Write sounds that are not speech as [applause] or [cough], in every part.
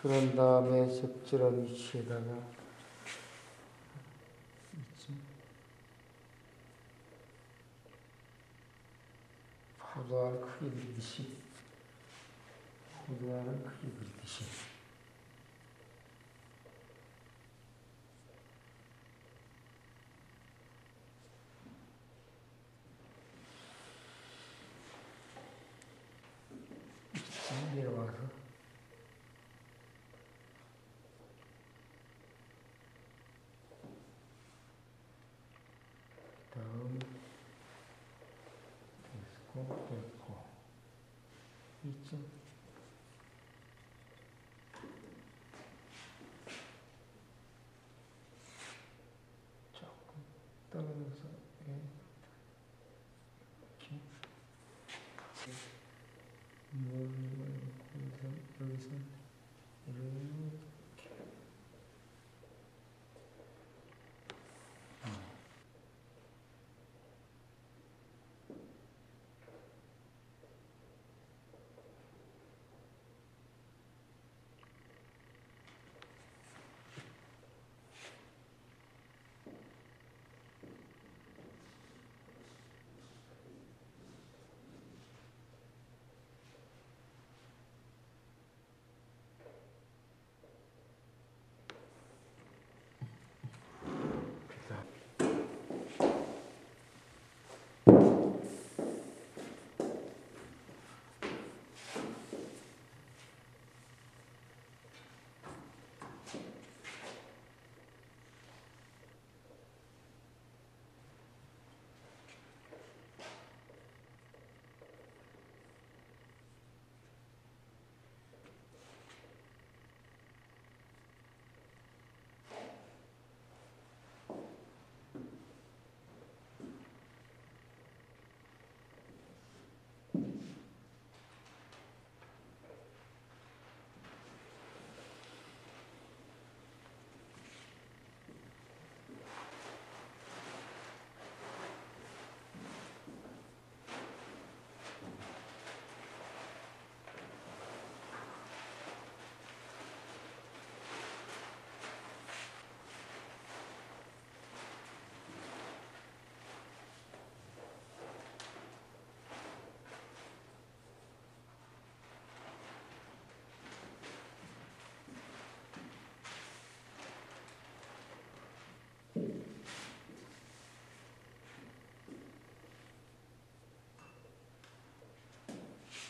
그런 다음에 적절한 위치에다가 포도알 크게 그리듯이 포도알을 크게 그리듯이 이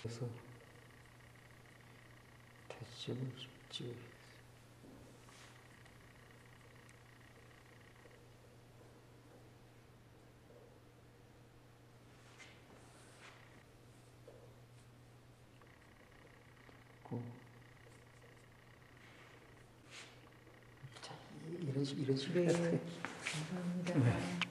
그래서 대점을 좀 찍어야 돼. 고. 자, 이런 식, 이런 식으로 [laughs] 네, 감사합니다.